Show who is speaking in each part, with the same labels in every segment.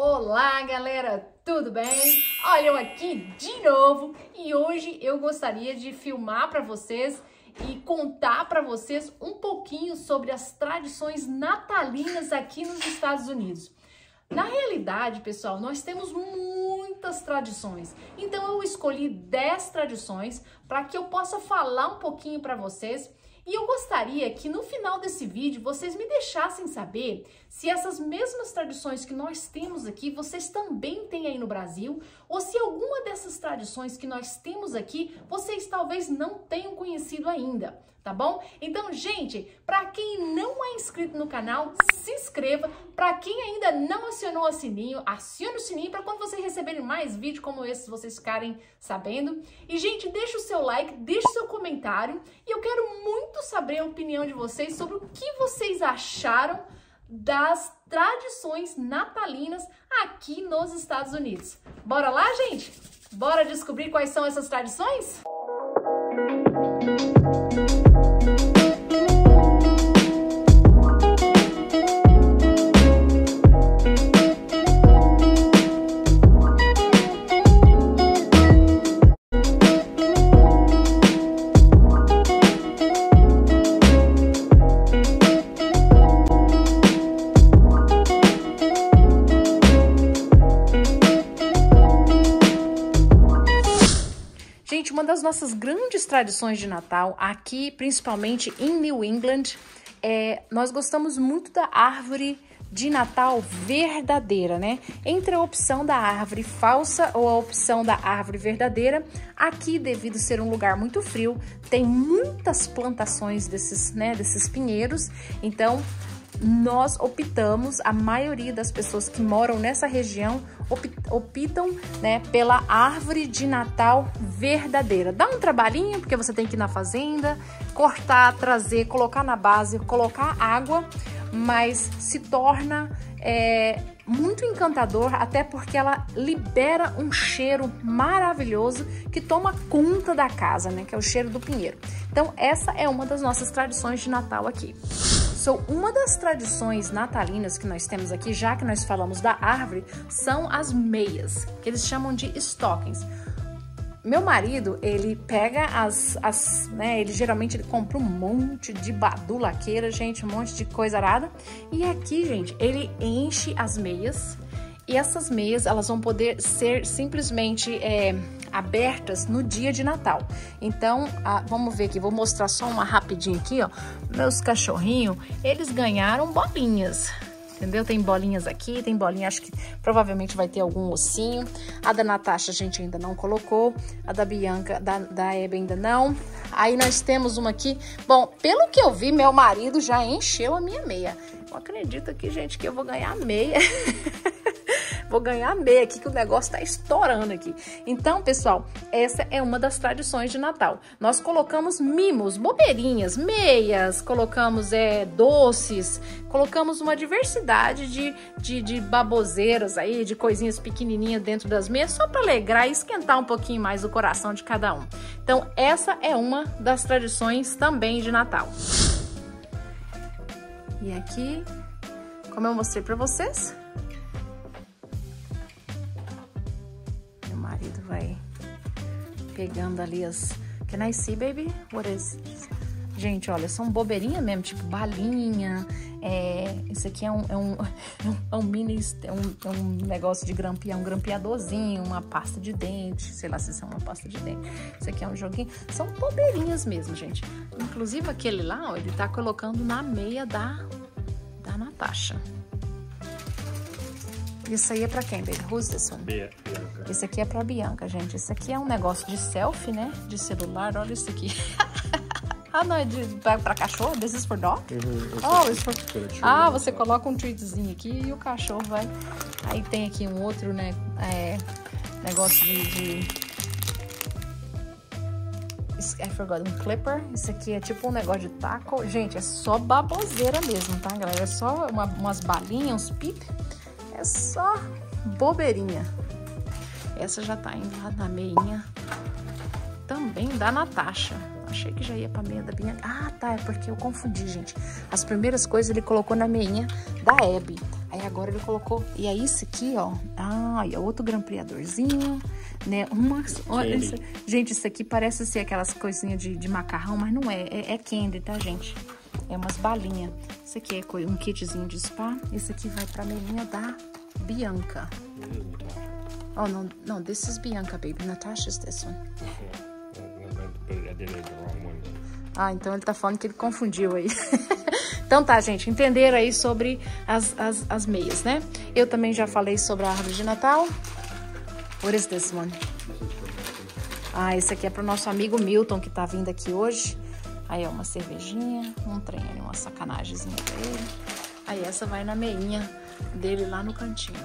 Speaker 1: Olá, galera, tudo bem? Olha eu aqui de novo e hoje eu gostaria de filmar para vocês e contar para vocês um pouquinho sobre as tradições natalinas aqui nos Estados Unidos. Na realidade, pessoal, nós temos muitas tradições. Então eu escolhi 10 tradições para que eu possa falar um pouquinho para vocês e eu gostaria que no final desse vídeo vocês me deixassem saber se essas mesmas tradições que nós temos aqui, vocês também têm aí no Brasil, ou se alguma dessas tradições que nós temos aqui, vocês talvez não tenham conhecido ainda, tá bom? Então, gente, para quem não é inscrito no canal, se inscreva. Para quem ainda não acionou o sininho, acione o sininho para quando vocês receberem mais vídeos como esse, vocês ficarem sabendo. E, gente, deixa o seu like, deixa o seu comentário. E eu quero muito saber a opinião de vocês sobre o que vocês acharam das tradições natalinas aqui nos Estados Unidos. Bora lá, gente? Bora descobrir quais são essas tradições? Das nossas grandes tradições de Natal, aqui principalmente em New England, é, nós gostamos muito da árvore de Natal verdadeira, né? Entre a opção da árvore falsa ou a opção da árvore verdadeira, aqui, devido ser um lugar muito frio, tem muitas plantações desses, né, desses pinheiros, então nós optamos, a maioria das pessoas que moram nessa região optam né, pela árvore de Natal verdadeira. Dá um trabalhinho, porque você tem que ir na fazenda, cortar, trazer, colocar na base, colocar água, mas se torna é, muito encantador, até porque ela libera um cheiro maravilhoso que toma conta da casa, né? Que é o cheiro do pinheiro. Então, essa é uma das nossas tradições de Natal aqui. So, uma das tradições natalinas que nós temos aqui, já que nós falamos da árvore, são as meias, que eles chamam de stockings. Meu marido, ele pega as, as né, ele geralmente ele compra um monte de badulaqueira, gente, um monte de coisa arada. E aqui, gente, ele enche as meias e essas meias, elas vão poder ser simplesmente é, abertas no dia de Natal. Então, a, vamos ver aqui, vou mostrar só uma rapidinho aqui, ó. Meus cachorrinhos, eles ganharam bolinhas. Entendeu? Tem bolinhas aqui, tem bolinha, acho que provavelmente vai ter algum ossinho. A da Natasha a gente ainda não colocou, a da Bianca, da, da Hebe ainda não. Aí nós temos uma aqui. Bom, pelo que eu vi, meu marido já encheu a minha meia. Eu acredito aqui, gente, que eu vou ganhar meia. vou ganhar meia aqui, que o negócio tá estourando aqui. Então, pessoal, essa é uma das tradições de Natal. Nós colocamos mimos, bobeirinhas, meias, colocamos é, doces, colocamos uma diversidade de, de, de baboseiras aí, de coisinhas pequenininhas dentro das meias, só para alegrar e esquentar um pouquinho mais o coração de cada um. Então, essa é uma das tradições também de Natal. E aqui, como eu mostrei para vocês, marido vai pegando ali as... Can I see, baby? What is... Gente, olha, são bobeirinha mesmo, tipo balinha. É, esse aqui é um, é um, é um mini, é um, é um negócio de grampear, um grampeadorzinho, uma pasta de dente, sei lá se isso é uma pasta de dente. Esse aqui é um joguinho. São bobeirinhas mesmo, gente. Inclusive aquele lá, ó, ele tá colocando na meia da, da Natasha. Isso aí é pra quem, baby? Who's this one? Bianca. Esse aqui é pra Bianca, gente. Esse aqui é um negócio de selfie, né? De celular. Olha isso aqui. ah, não, é de, pra, pra cachorro? This is for dog? Uhum, oh, for... Ah, você coloca um treatzinho aqui e o cachorro vai... Aí tem aqui um outro, né? É, negócio de... de... I forgot, um clipper. Isso aqui é tipo um negócio de taco. Gente, é só baboseira mesmo, tá, galera? É só uma, umas balinhas, uns pip. É só bobeirinha. Essa já tá indo lá na meinha também da Natasha. Achei que já ia pra meia da Bianca. Ah, tá, é porque eu confundi, gente. As primeiras coisas ele colocou na meinha da Abby. Aí agora ele colocou. E aí, isso aqui, ó. Ah, e é outro grampeadorzinho, né? Uma. Olha, isso, gente, isso aqui parece ser aquelas coisinhas de, de macarrão, mas não é. É, é candy, tá, gente? É umas balinhas. Isso aqui é um kitzinho de spa. Esse aqui vai pra melinha da Bianca. Oh, no, no, this is Bianca, baby. Natasha's this one. Ah, então ele tá falando que ele confundiu aí. então tá, gente, entenderam aí sobre as, as, as meias, né? Eu também já falei sobre a árvore de Natal. What is this one? Ah, esse aqui é pro nosso amigo Milton que tá vindo aqui hoje. Aí é uma cervejinha, um trem ali, uma sacanagemzinha pra ele. Aí essa vai na meinha dele lá no cantinho.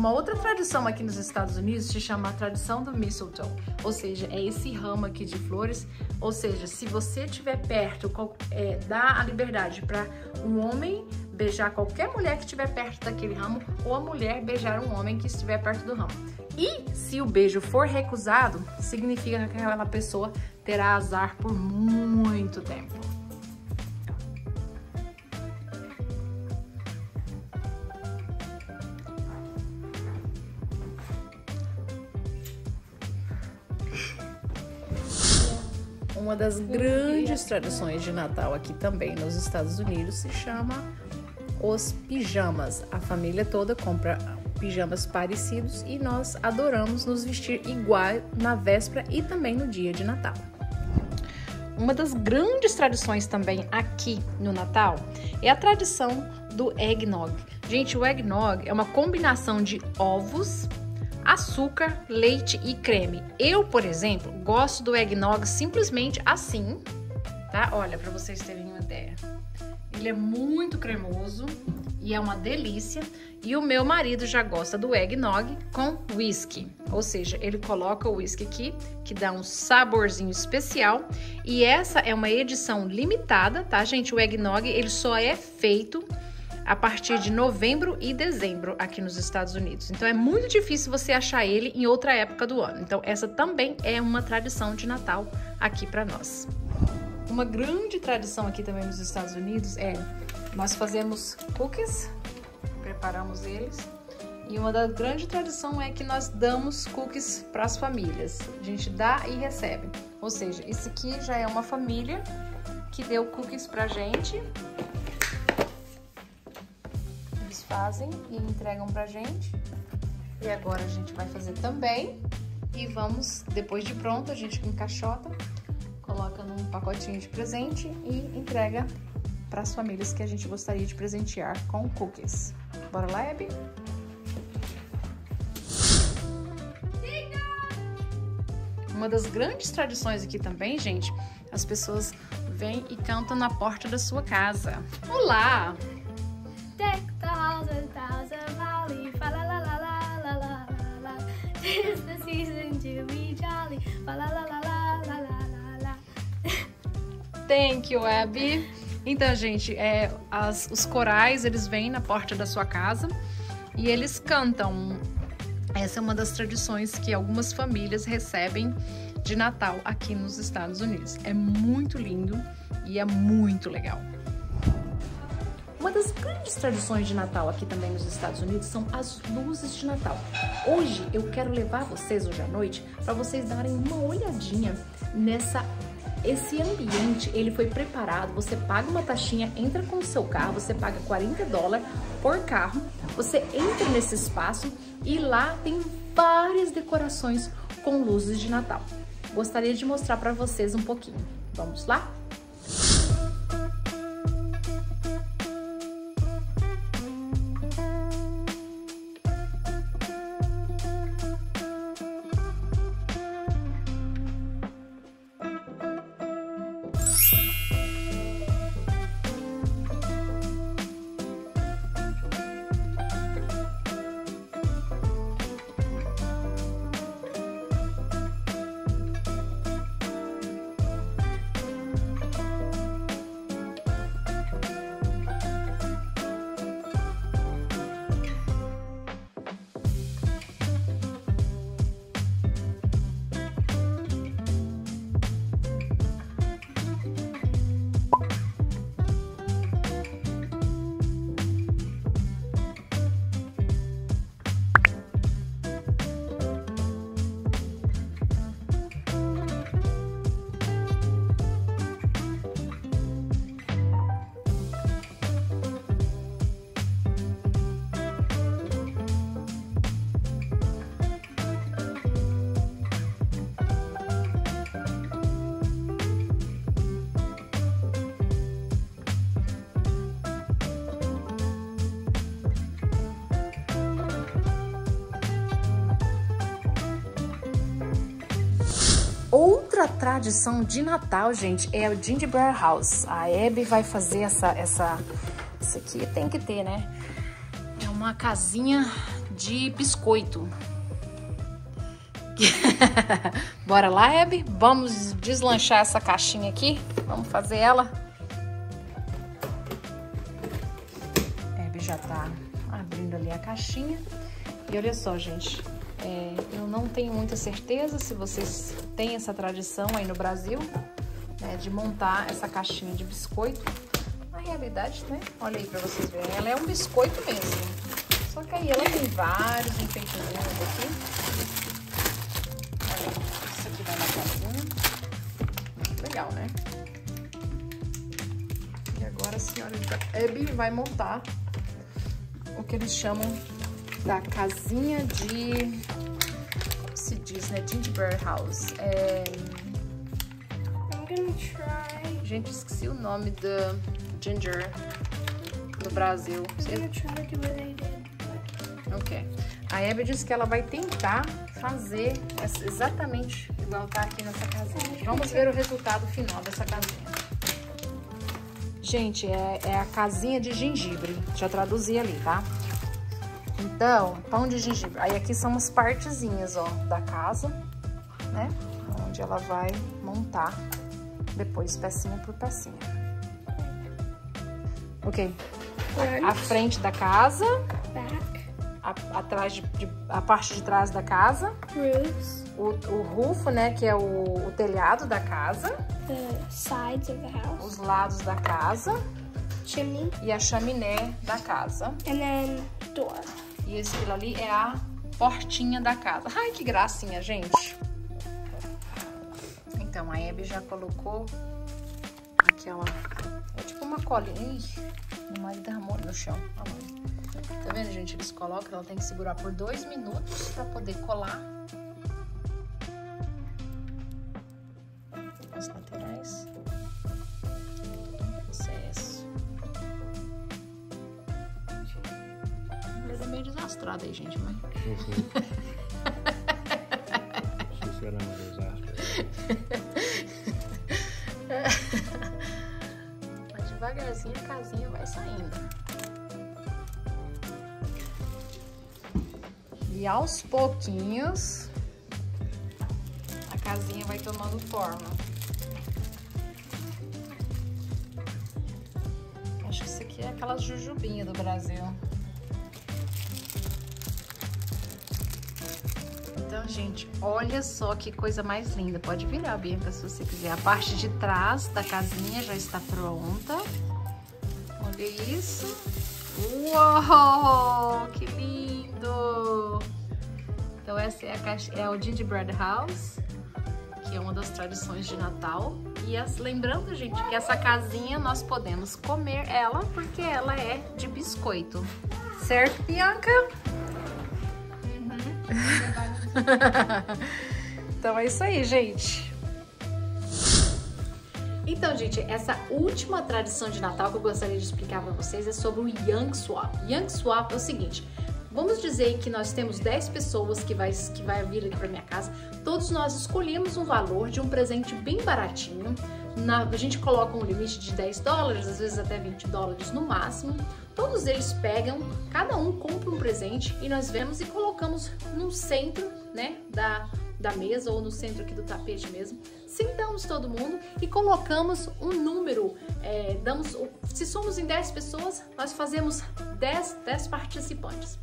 Speaker 1: Uma outra tradição aqui nos Estados Unidos se chama a tradição do mistletoe, ou seja, é esse ramo aqui de flores. Ou seja, se você estiver perto, é, dá a liberdade para um homem beijar qualquer mulher que estiver perto daquele ramo ou a mulher beijar um homem que estiver perto do ramo. E se o beijo for recusado, significa que aquela pessoa terá azar por muito tempo. Uma das grandes tradições de Natal aqui também nos Estados Unidos se chama os pijamas. A família toda compra pijamas parecidos e nós adoramos nos vestir igual na véspera e também no dia de Natal. Uma das grandes tradições também aqui no Natal é a tradição do eggnog. Gente, o eggnog é uma combinação de ovos, açúcar, leite e creme. Eu, por exemplo, gosto do eggnog simplesmente assim, tá? Olha, para vocês terem uma ideia. Ele é muito cremoso e é uma delícia. E o meu marido já gosta do eggnog com whisky, ou seja, ele coloca o whisky aqui, que dá um saborzinho especial. E essa é uma edição limitada, tá, gente? O eggnog ele só é feito a partir de novembro e dezembro aqui nos Estados Unidos. Então é muito difícil você achar ele em outra época do ano. Então essa também é uma tradição de Natal aqui para nós. Uma grande tradição aqui também nos Estados Unidos é nós fazemos cookies, preparamos eles. E uma da grande tradição é que nós damos cookies para as famílias. A gente dá e recebe. Ou seja, esse aqui já é uma família que deu cookies pra gente. Eles fazem e entregam pra gente. E agora a gente vai fazer também. E vamos, depois de pronto, a gente encaixota coloca num pacotinho de presente e entrega para as famílias que a gente gostaria de presentear com cookies. Bora lá, Abby? Uma das grandes tradições aqui também, gente, as pessoas vêm e cantam na porta da sua casa. Olá! The season to be jolly, la la la. Thank you, Abby. Então, gente, é, as, os corais, eles vêm na porta da sua casa e eles cantam. Essa é uma das tradições que algumas famílias recebem de Natal aqui nos Estados Unidos. É muito lindo e é muito legal. Uma das grandes tradições de Natal aqui também nos Estados Unidos são as luzes de Natal. Hoje eu quero levar vocês hoje à noite para vocês darem uma olhadinha nessa esse ambiente, ele foi preparado, você paga uma taxinha, entra com o seu carro, você paga 40 dólares por carro, você entra nesse espaço e lá tem várias decorações com luzes de Natal. Gostaria de mostrar para vocês um pouquinho. Vamos lá? Outra tradição de Natal, gente, é o Gingerbread House. A Abby vai fazer essa, essa... Isso aqui tem que ter, né? É uma casinha de biscoito. Bora lá, Abby? Vamos deslanchar essa caixinha aqui? Vamos fazer ela? Abby já tá abrindo ali a caixinha. E olha só, gente, é, eu não tenho muita certeza se vocês têm essa tradição aí no Brasil, né, de montar essa caixinha de biscoito. Na realidade, né, olha aí pra vocês verem, ela é um biscoito mesmo. Só que aí ela tem vários enfeitezinhos aqui. Olha, isso aqui vai na casinha. Legal, né? E agora a senhora Abby vai montar o que eles chamam da casinha de... Diz, né? Gingerbread House. É...
Speaker 2: I'm gonna try.
Speaker 1: Gente, esqueci o nome do ginger no Brasil. Ok. A Abby disse que ela vai tentar fazer exatamente igual tá aqui nessa casinha. Vamos ver o resultado final dessa casinha. Gente, é, é a casinha de gengibre. Já traduzi ali, tá? Então, pão de gengibre. Aí aqui são as partezinhas, ó, da casa, né? Onde ela vai montar depois pecinha por pecinha. Ok. A frente da casa,
Speaker 2: back,
Speaker 1: a, atrás de, de- a parte de trás da casa,
Speaker 2: roofs,
Speaker 1: o, o rufo, né, que é o, o telhado da casa,
Speaker 2: the sides of the house,
Speaker 1: os lados da casa
Speaker 2: chimney,
Speaker 1: e a chaminé da casa.
Speaker 2: and then door.
Speaker 1: E aquilo ali é a portinha da casa. Ai, que gracinha, gente. Então, a Abby já colocou aquela... É tipo uma colinha. Ih, meu marido derramou no chão. Lá. Tá vendo, gente? Eles colocam, ela tem que segurar por dois minutos pra poder colar. Devagarzinho a casinha vai saindo. E aos pouquinhos a casinha vai tomando forma. Acho que isso aqui é aquelas jujubinhas do Brasil. Então, gente, olha só que coisa mais linda. Pode virar, Bianca, se você quiser. A parte de trás da casinha já está pronta. Olha isso. Uou, que lindo! Então essa é, a caixa, é o Gingerbread House, que é uma das tradições de Natal. E as- lembrando, gente, que essa casinha nós podemos comer ela porque ela é de biscoito. Certo, Bianca? então é isso aí, gente. Então, gente, essa última tradição de Natal que eu gostaria de explicar para vocês é sobre o Young Swap. Young Swap é o seguinte: vamos dizer que nós temos 10 pessoas que vai, que vai vir aqui para minha casa, todos nós escolhemos um valor de um presente bem baratinho. Na- a gente coloca um limite de 10 dólares, às vezes até 20 dólares no máximo. Todos eles pegam, cada um compra um presente e nós vemos e colocamos no centro, né, da, da mesa ou no centro aqui do tapete mesmo. Sentamos todo mundo e colocamos um número. é, damos, se somos em 10 pessoas, nós fazemos 10, 10 participantes.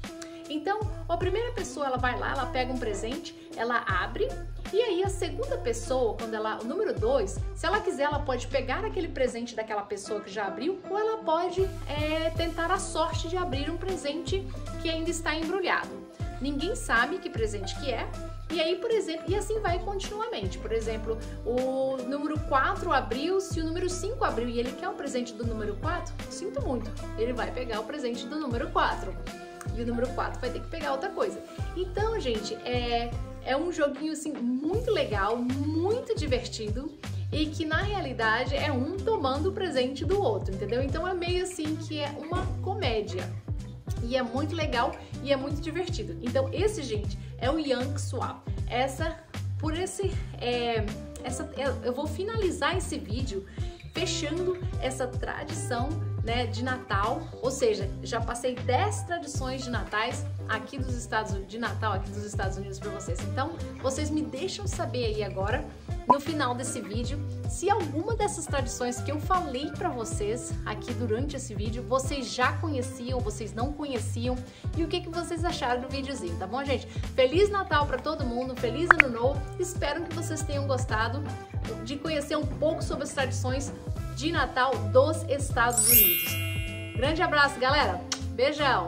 Speaker 1: Então, a primeira pessoa ela vai lá, ela pega um presente, ela abre e aí a segunda pessoa, quando ela, o número 2, se ela quiser, ela pode pegar aquele presente daquela pessoa que já abriu ou ela pode é, tentar a sorte de abrir um presente que ainda está embrulhado. Ninguém sabe que presente que é. E aí, por exemplo, e assim vai continuamente. Por exemplo, o número 4 abriu, se o número 5 abriu e ele quer o presente do número 4, sinto muito, ele vai pegar o presente do número 4 e o número 4 vai ter que pegar outra coisa. Então, gente, é, é um joguinho assim muito legal, muito divertido e que na realidade é um tomando o presente do outro, entendeu? Então é meio assim que é uma comédia. E é muito legal e é muito divertido. Então, esse, gente, é o Young Swap. Essa, por esse, é, essa, eu vou finalizar esse vídeo fechando essa tradição né, de Natal, ou seja, já passei 10 tradições de natais aqui dos Estados de Natal aqui dos Estados Unidos para vocês. Então, vocês me deixam saber aí agora no final desse vídeo se alguma dessas tradições que eu falei para vocês aqui durante esse vídeo vocês já conheciam, vocês não conheciam e o que que vocês acharam do videozinho, tá bom, gente? Feliz Natal para todo mundo, feliz Ano Novo. Espero que vocês tenham gostado de conhecer um pouco sobre as tradições de Natal dos Estados Unidos. Grande abraço, galera. Beijão.